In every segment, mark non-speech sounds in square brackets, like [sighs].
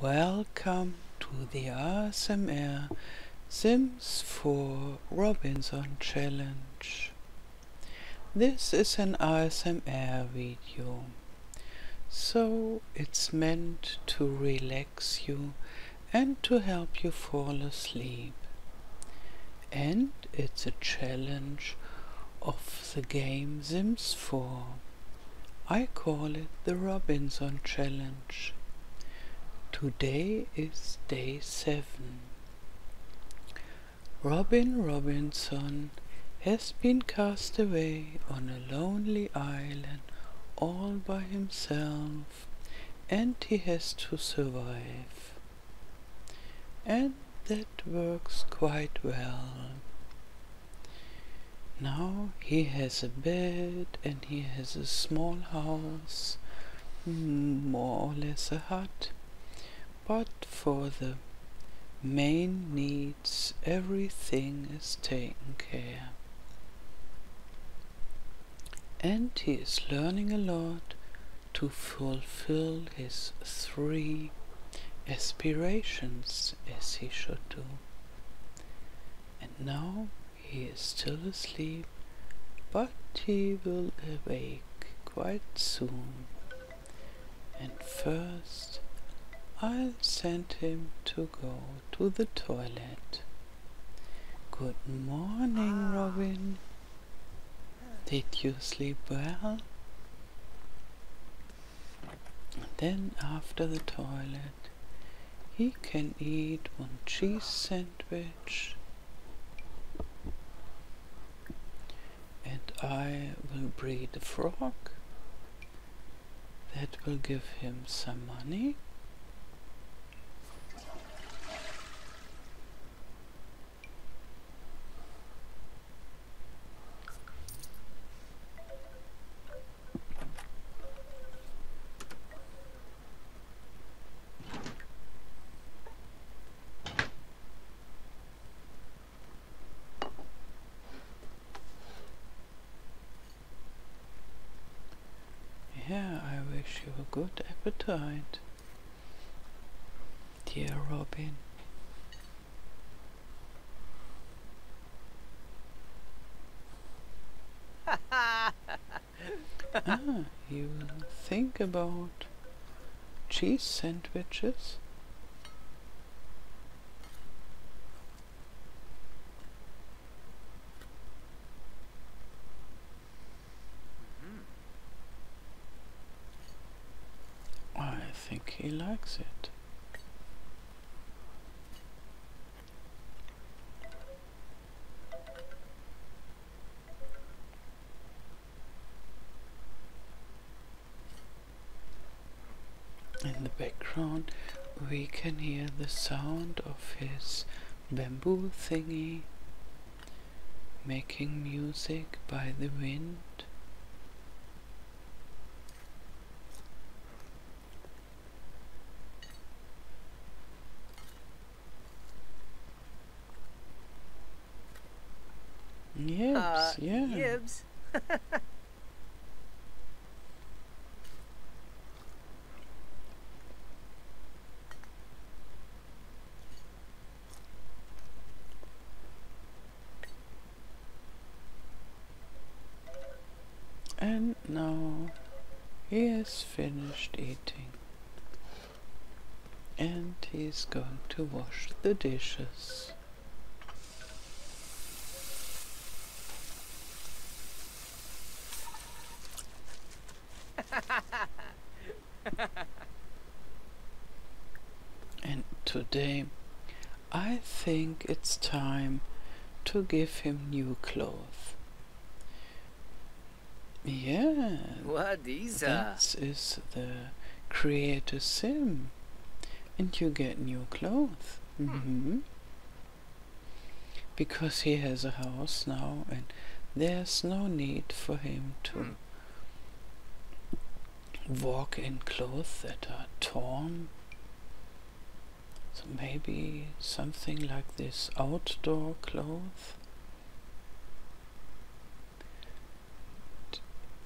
Welcome to the ASMR Sims 4 Robinson Challenge. This is an ASMR video, so it's meant to relax you and to help you fall asleep. And it's a challenge of the game Sims 4. I call it the Robinson Challenge. Today is day 7. Robin Robinson has been cast away on a lonely island all by himself and he has to survive. And that works quite well. Now he has a bed and he has a small house, more or less a hut, but for the main needs everything is taken care. And he is learning a lot to fulfill his three aspirations as he should do. And now he is still asleep, but he will awake quite soon. And first, I'll send him to go to the toilet. Good morning, ah. Robin. Did you sleep well? then after the toilet, he can eat one cheese sandwich and I will breed a frog. That will give him some money. Yeah, I wish you a good appetite, dear Robin. [laughs] ah, you think about cheese sandwiches? I think he likes it. In the background we can hear the sound of his bamboo thingy making music by the wind. Yibs, Uh, yeah. Yibs. [laughs] And now he has finished eating. And he's going to wash the dishes. and today I think it's time to give him new clothes. Yeah, What is that is the Create a Sim. And you get new clothes. hmm Because he has a house now and there's no need for him to walk in clothes that are torn. Maybe something like this outdoor clothes.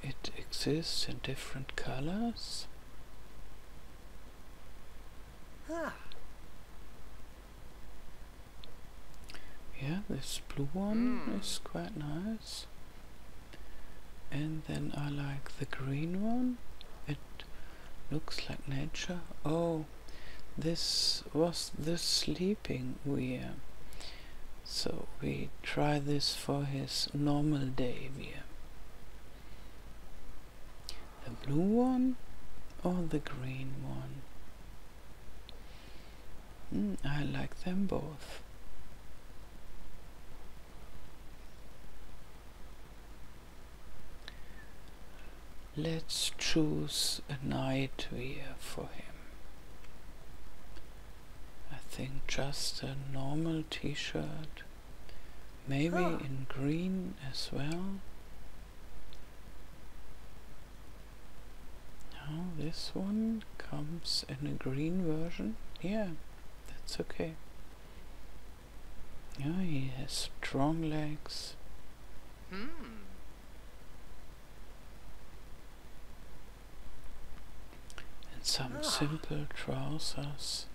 It exists in different colors. Ah. Yeah, this blue one Mm. is quite nice. And then I like the green one. It looks like nature. Oh, this was the sleeping weir. So we try this for his normal day weir. The blue one or the green one? Mm, I like them both. Let's choose a night wear for him. Think just a normal t-shirt, maybe in green as well. Now this one comes in a green version. Yeah, that's okay. Yeah, he has strong legs. Hmm. and some Ah. simple trousers.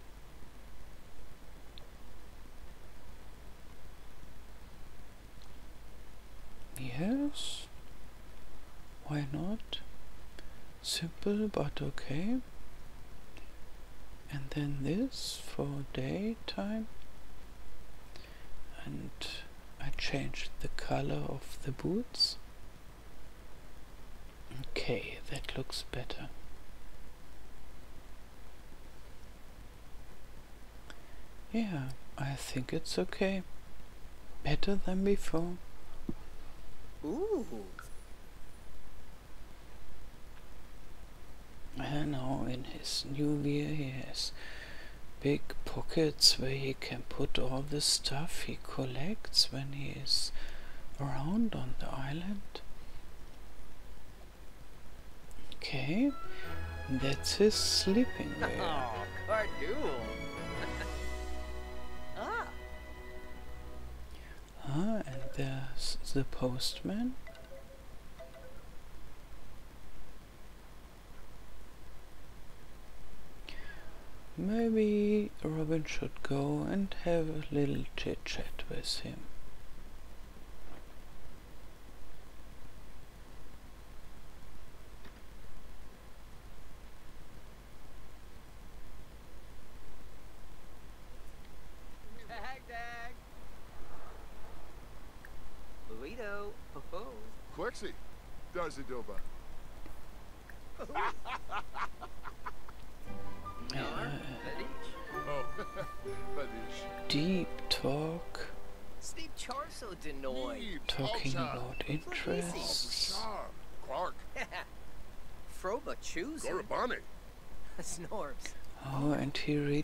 Yes, why not? Simple but okay. And then this for daytime. And I changed the color of the boots. Okay, that looks better. Yeah, I think it's okay. Better than before. Ooh. And now in his new gear he has big pockets where he can put all the stuff he collects when he is around on the island. Okay, that's his sleeping wear. [laughs] Oh, Cardool. [laughs] ah. Ah, and there's the postman. Maybe Robin should go and have a little chit chat with him.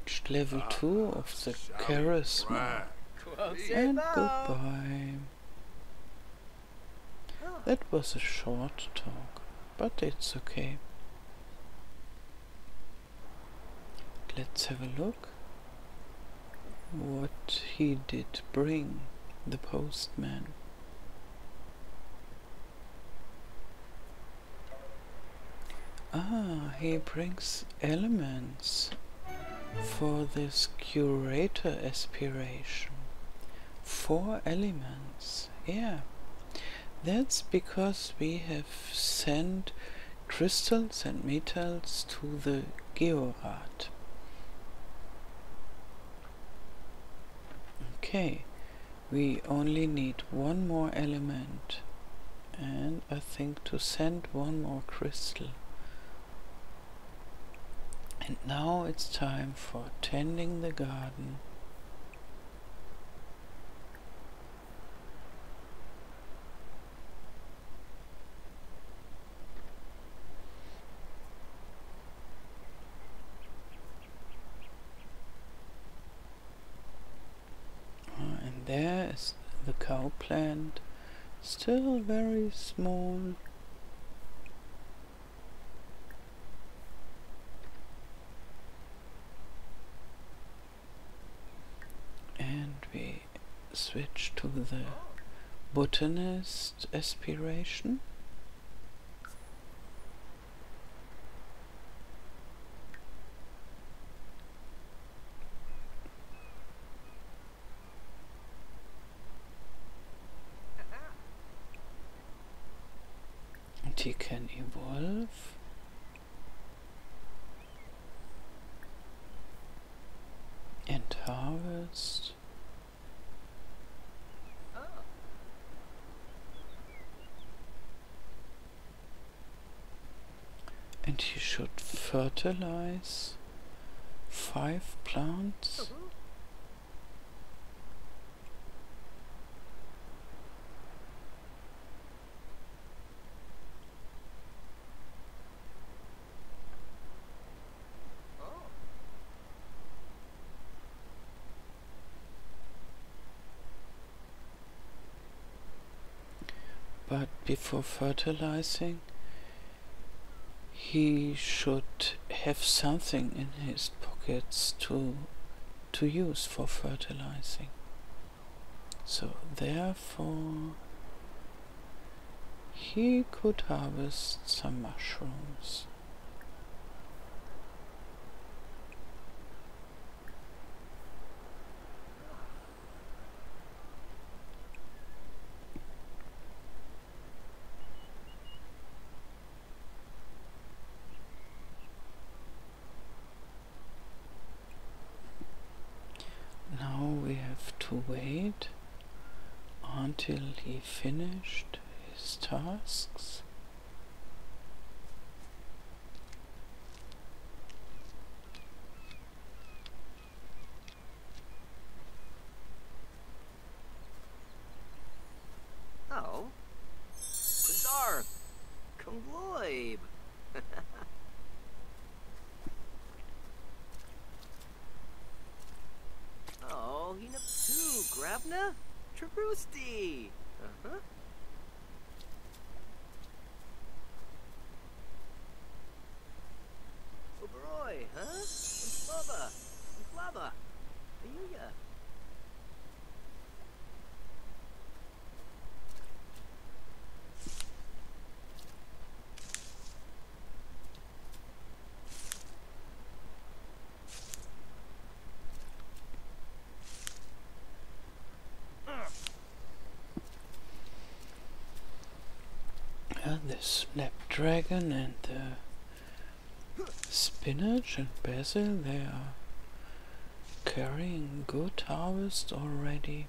Reached level Ah, 2 of the charisma. And goodbye. That was a short talk, but it's okay. Let's have a look what he did bring, the postman. Ah, he brings elements for this curator aspiration. Four elements, yeah. That's because we have sent crystals and metals to the Georat. Okay, we only need one more element and I think to send one more crystal. And now it's time for tending the garden. Ah, and there is the cow plant, still very small. And we switch to the botanist aspiration. he can evolve. And harvest. Oh. And he should fertilize five plants. But before fertilizing, he should have something in his pockets to to use for fertilizing. So therefore he could harvest some mushrooms. Now we have to wait until he finished his tasks. Oh. Bizarre. Congloib. [laughs] oh, Hinaptu, Grabna, Trabrusti. Uh-huh. The snapdragon and the spinach and basil, they are carrying good harvest already.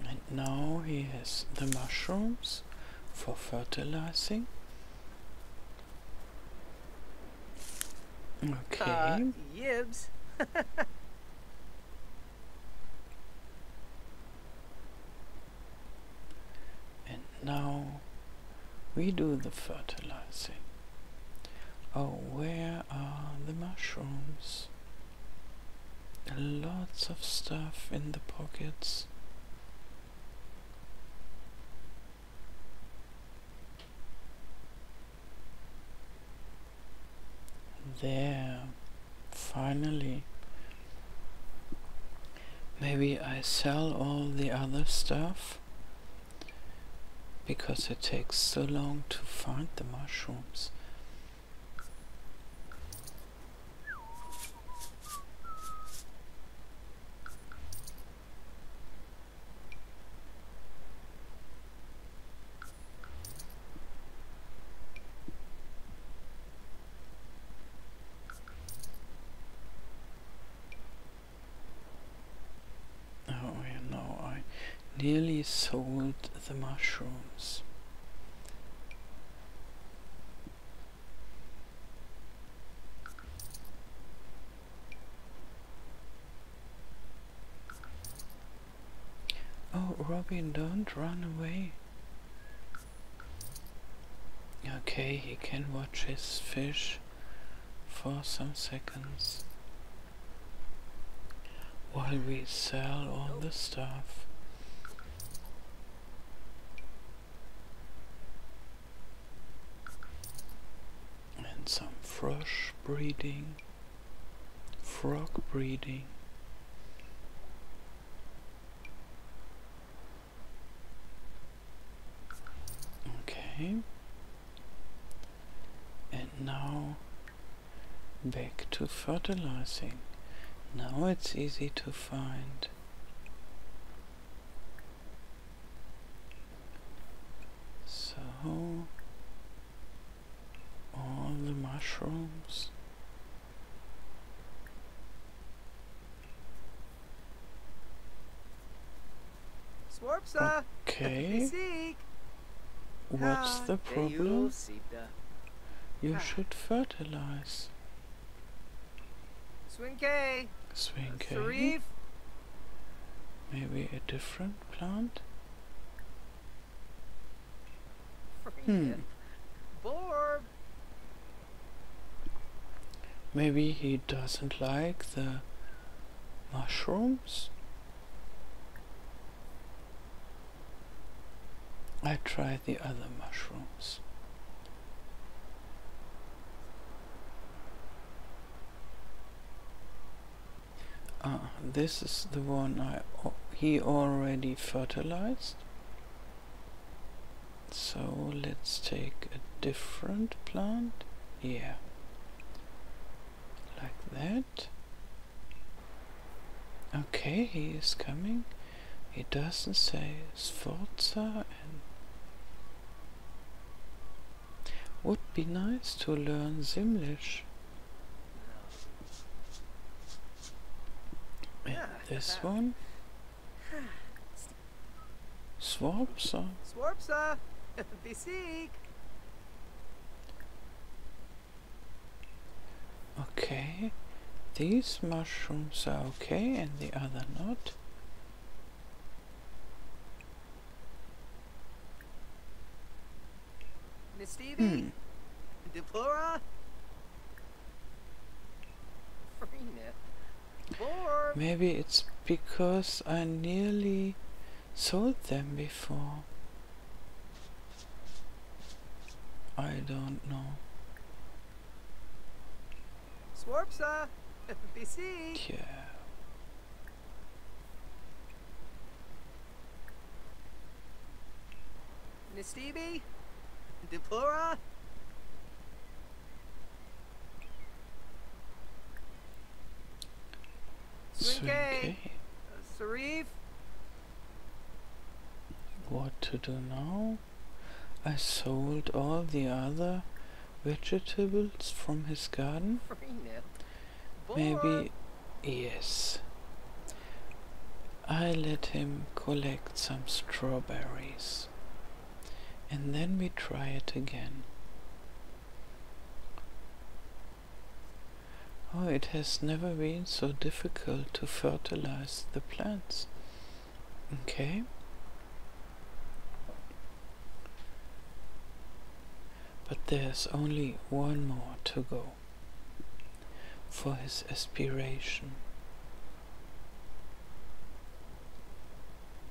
And now he has the mushrooms for fertilizing. Okay. Uh, Yibs. [laughs] And now we do the fertilizing. Oh, where are the mushrooms? Lots of stuff in the pockets. There, finally. Maybe I sell all the other stuff because it takes so long to find the mushrooms. Oh, you know, I nearly sold the mushrooms. Oh, Robin, don't run away. Okay, he can watch his fish for some seconds while we sell all the stuff. Frosh breeding, frog breeding. Okay. And now back to fertilizing. Now it's easy to find. So mushrooms. Swarpsa! Okay, what's the problem? You should fertilize. Swing K! Swing K. Maybe a different plant? Hmm. Maybe he doesn't like the mushrooms? I try the other mushrooms. Ah, this is the one I he already fertilized. So let's take a different plant. Yeah. Like that. Okay, he is coming. He doesn't say Sforza and would be nice to learn Simlish. And Yeah. this one. [sighs] Swarpsa. Swarpsa! [laughs] Beseek! Okay. These mushrooms are okay and the other not. Miss Stevie? Hmm. Deplora? Maybe it's because I nearly sold them before. I don't know. Swarpsa! Uh, [laughs] Beseek! Yeah. Miss Stevie? Deplora? Swing K! Okay. Sharif? What to do now? I sold all the other vegetables from his garden. Maybe yes. I let him collect some strawberries. And then we try it again. Oh, it has never been so difficult to fertilize the plants. Okay. But there's only one more to go for his aspiration.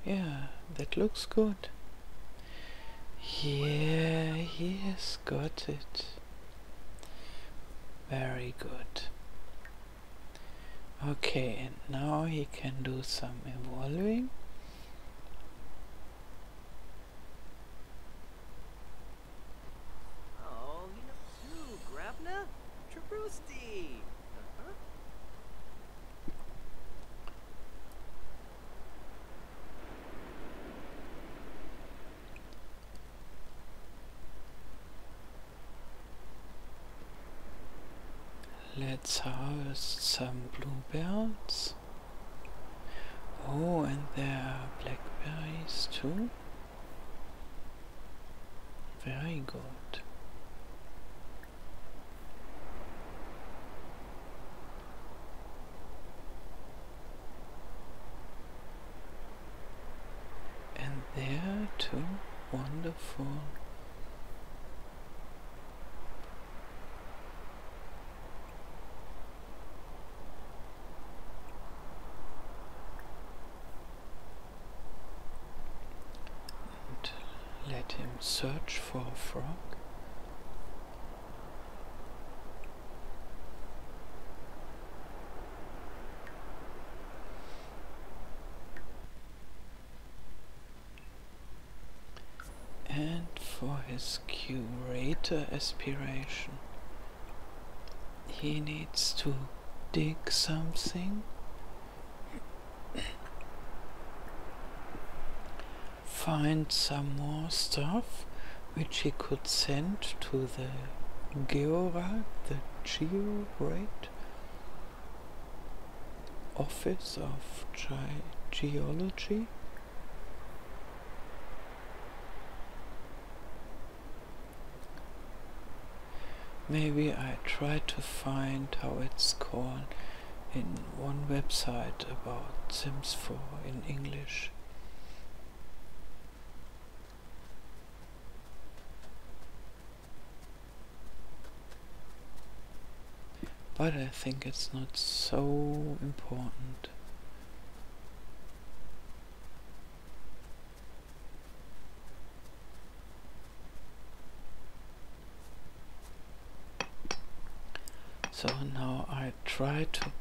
Yeah, that looks good. Yeah, he has got it. Very good. Okay, and now he can do some evolving. Oh, you know too, Grabna? Uh-huh. Let's harvest some bluebells. Oh, and there are blackberries too. Very good. And there too, wonderful. and let him search for a frog. And for his curator aspiration. He needs to dig something. Find some more stuff which he could send to the Georat, the Georate Office of Ge Geology. Maybe I try to find how it's called in one website about Sims 4 in English. But I think it's not so important. So now I try to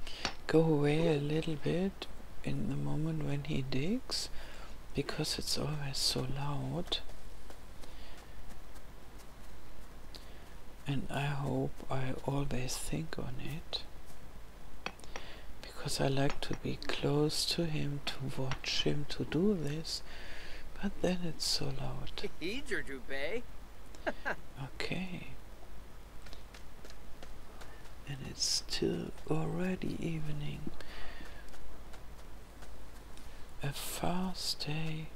go away a little bit in the moment when he digs because it's always so loud. And I hope I always think on it because I like to be close to him to watch him to do this but then it's so loud. Heed your Jubei. Okay and it's still already evening. A fast day.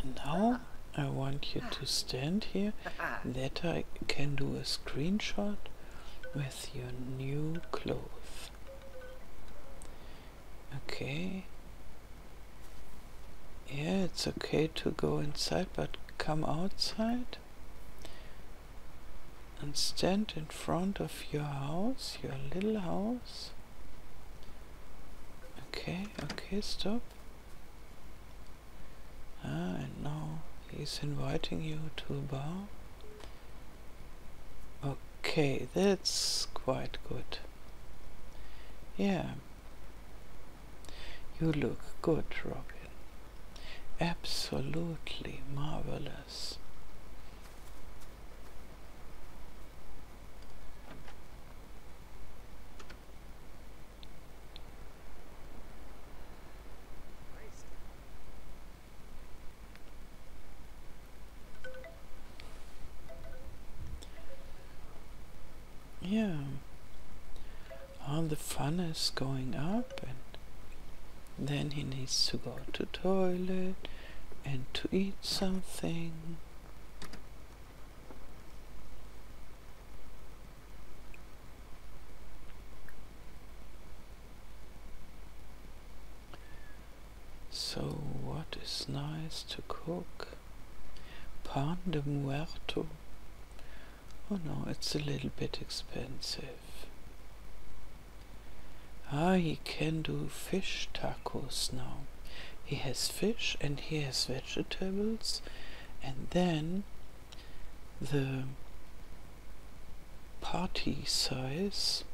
And now I want you to stand here [laughs] that I can do a screenshot with your new clothes. Okay. Yeah, it's okay to go inside, but come outside and stand in front of your house, your little house. Okay, okay, stop. Ah, and now he's inviting you to a bar. Okay, that's quite good. Yeah. You look good, Robin absolutely marvelous. Yeah, all the fun is going up and then he needs to go to toilet and to eat something. So what is nice to cook? Pan de muerto. Oh no, it's a little bit expensive. Ah, he can do fish tacos now. He has fish and he has vegetables and then the party size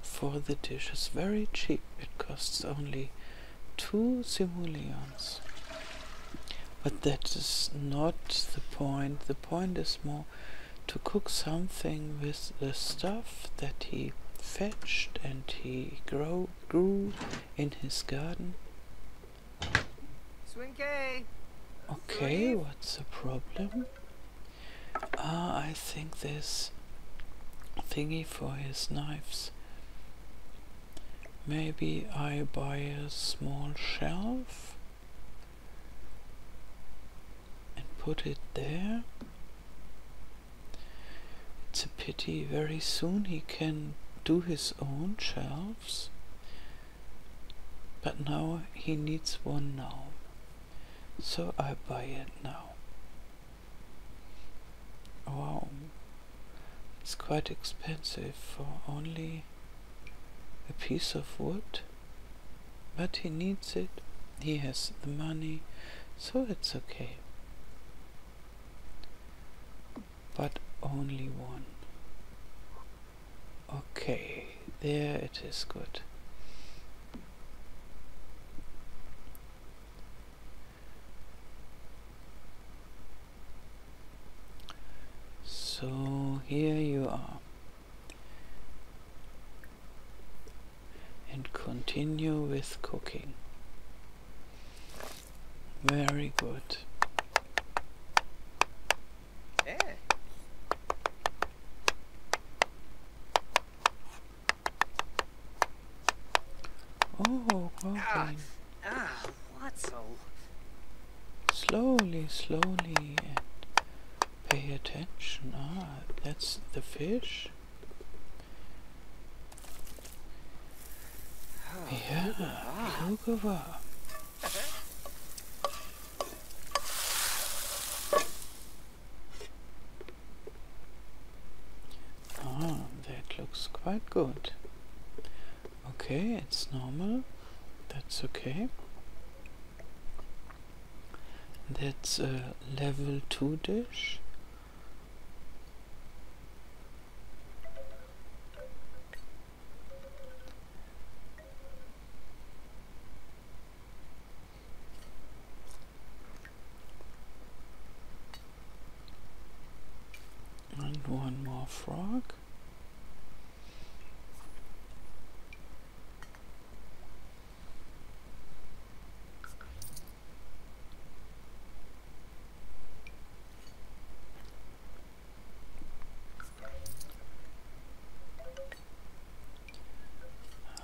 for the dish is very cheap. It costs only two simoleons. But that is not the point. The point is more to cook something with the stuff that he fetched and he grow, grew in his garden. Okay, what's the problem? Ah, I think this thingy for his knives. Maybe I buy a small shelf and put it there. It's a pity very soon he can do his own shelves, but now he needs one now, so I buy it now. Wow, it's quite expensive for only a piece of wood, but he needs it, he has the money, so it's okay. But only one. Okay, there it is, good. So here you are. And continue with cooking. Very good. Oh, Robin. Ah, what so? Slowly, slowly, and pay attention. Ah, that's the fish. Yeah, Lugava. Ah, that looks quite good. Okay, it's normal. That's okay. That's a level 2 dish. And one more frog.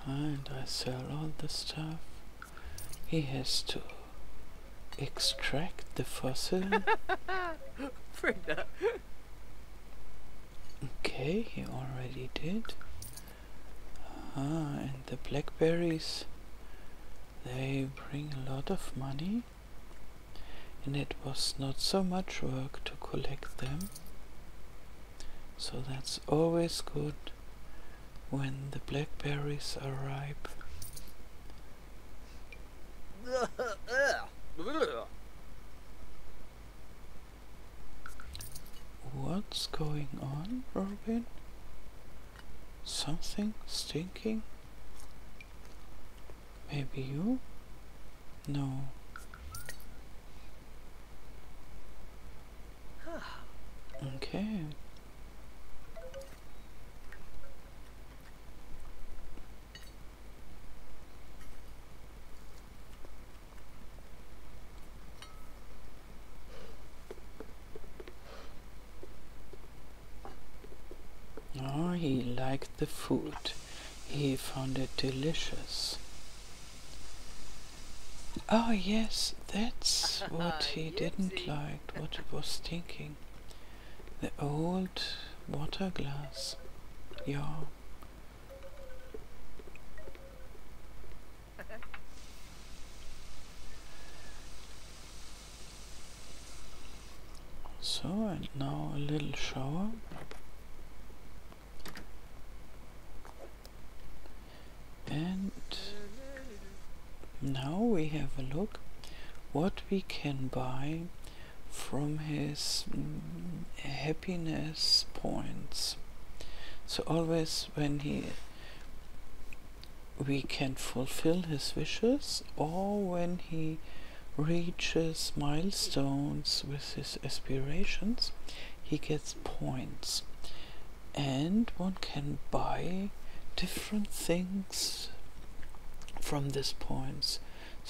And I sell all the stuff. He has to extract the fossil. [laughs] Frida. Okay, he already did. Ah, and the blackberries, they bring a lot of money. And it was not so much work to collect them. So that's always good when the blackberries are ripe. What's going on, Robin? Something stinking? Maybe you? No. [sighs] Okay. Oh, he liked the food. He found it delicious. Oh yes, that's [laughs] what he didn't like, what he was thinking. The old water glass. Yeah. [laughs] So, and now a little shower. And now have a look what we can buy from his mm, happiness points. So always when he we can fulfill his wishes or when he reaches milestones with his aspirations he gets points and one can buy different things from these points.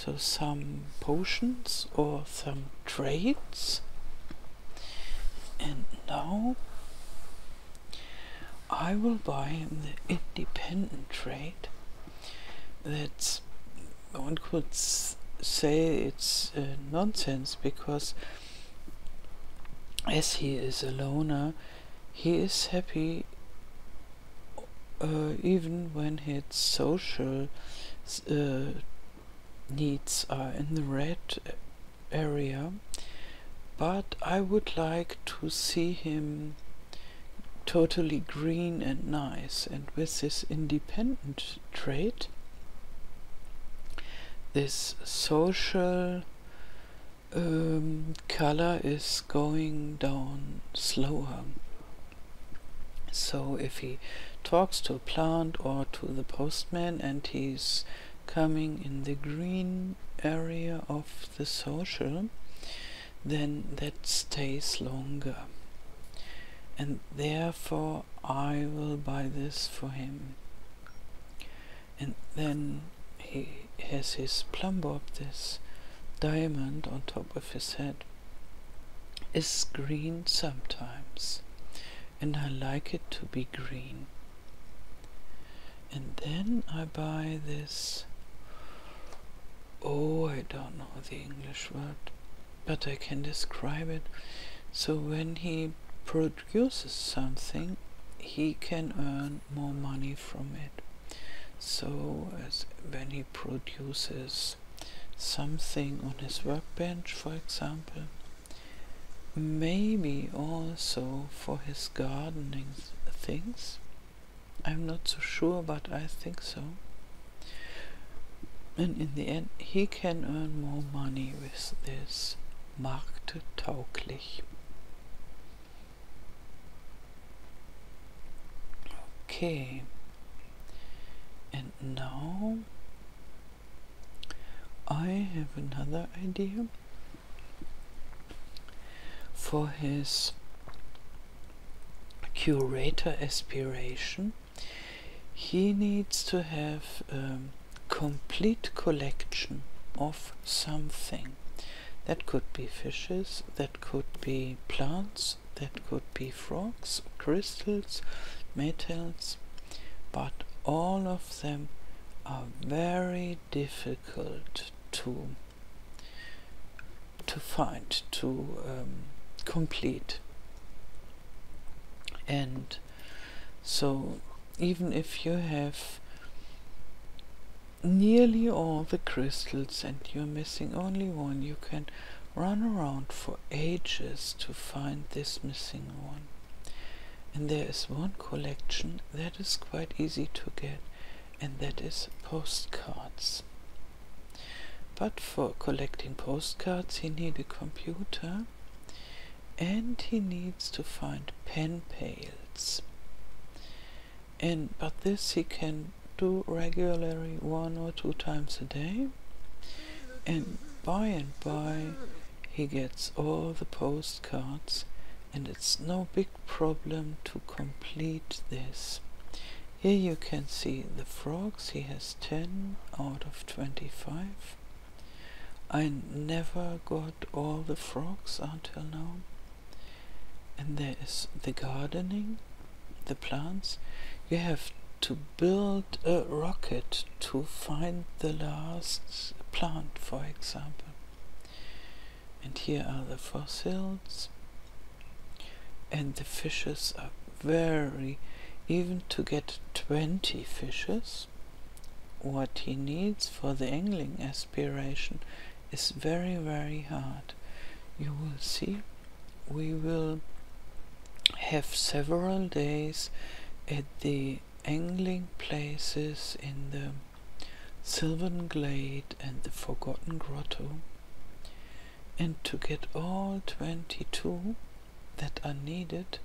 So some potions or some trades. And now I will buy the independent trait. That's one could say it's uh, nonsense because as he is a loner, he is happy uh, even when his social uh, needs are in the red area, but I would like to see him totally green and nice. And with this independent trait, this social um, color is going down slower. So if he talks to a plant or to the postman and he's coming in the green area of the social, then that stays longer. and therefore I will buy this for him. And then he has his plumbob, this diamond on top of his head, is green sometimes, and I like it to be green. And then I buy this, oh, I don't know the English word, but I can describe it. So when he produces something, he can earn more money from it. So as when he produces something on his workbench, for example, maybe also for his gardening things. I'm not so sure, but I think so. And in the end, he can earn more money with this markttauglich. Okay. And now I have another idea for his curator aspiration. He needs to have a complete collection of something. That could be fishes, that could be plants, that could be frogs, crystals, metals, but all of them are very difficult to to find to um, complete and so even if you have nearly all the crystals and you're missing only one. You can run around for ages to find this missing one. And there is one collection that is quite easy to get and that is postcards. But for collecting postcards he need a computer and he needs to find pen pals. And but this he can do regularly one or two times a day and by and by he gets all the postcards and it's no big problem to complete this. Here you can see the frogs, he has 10 out of 25 I never got all the frogs until now. And there is the gardening, the plants. You have to build a rocket to find the last plant, for example. And here are the fossils. And the fishes are very, even to get 20 fishes, what he needs for the angling aspiration is very very hard. You will see we will have several days at the angling places in the Sylvan Glade and the Forgotten Grotto and to get all 22 that are needed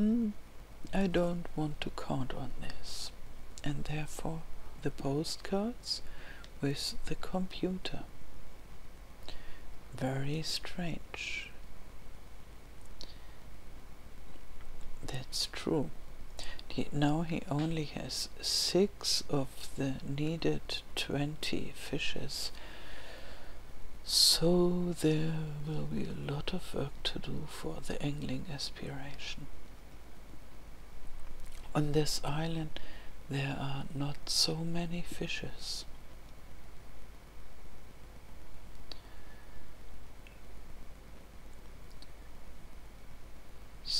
mm, I don't want to count on this and therefore the postcards with the computer very strange. That's true. He, now he only has six of the needed 20 fishes. So there will be a lot of work to do for the angling aspiration. On this island there are not so many fishes.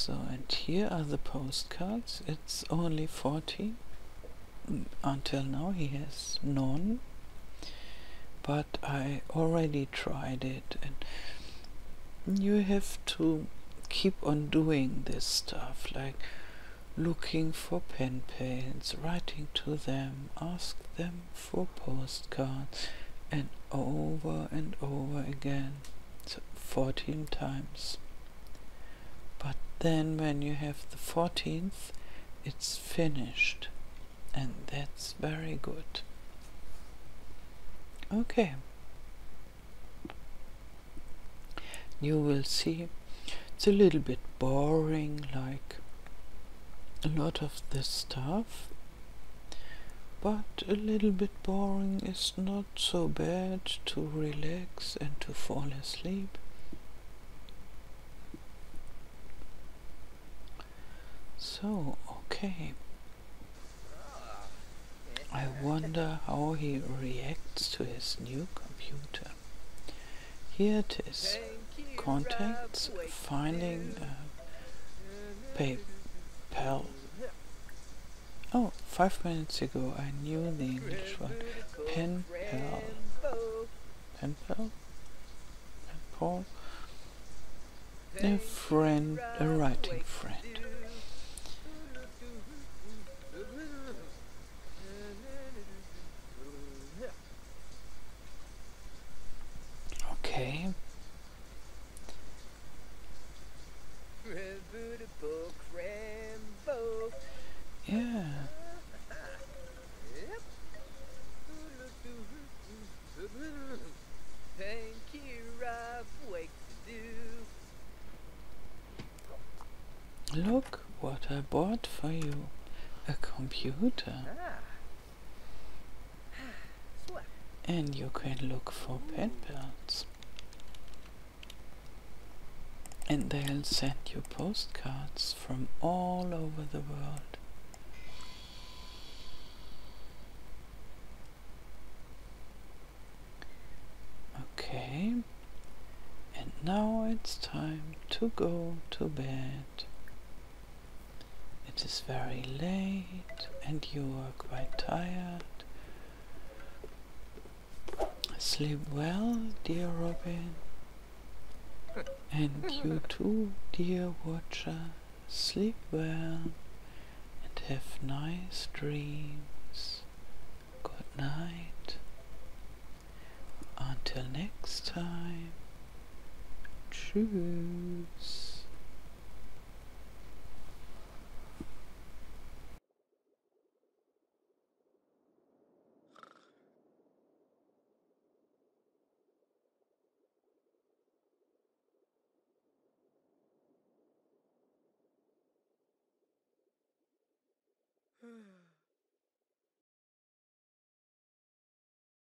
So, and here are the postcards. It's only 40. Until now he has none. But I already tried it and you have to keep on doing this stuff like looking for pen pals, writing to them, ask them for postcards and over and over again. So 14 times. But then when you have the 14th, it's finished. And that's very good. Okay. You will see It's a little bit boring, like a lot of this stuff. But a little bit boring is not so bad to relax and to fall asleep. So, okay. I wonder how he reacts to his new computer. Here it is. Contacts, finding a PayPal. Oh, five minutes ago I knew the English word. Pen pal. Pen pal? Pen pal? A friend, a writing friend. Okay. Yeah. Look what I bought for you. A computer. And you can look for pen pals. And they'll send you postcards from all over the world. Okay. And now it's time to go to bed. It is very late and you are quite tired. Sleep well, dear Robin. And you too, dear watcher. Sleep well and have nice dreams. Good night. Until next time. Tschüss.